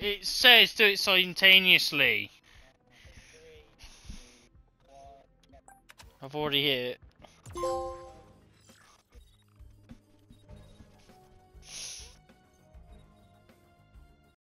It says do it simultaneously. I've already hit it.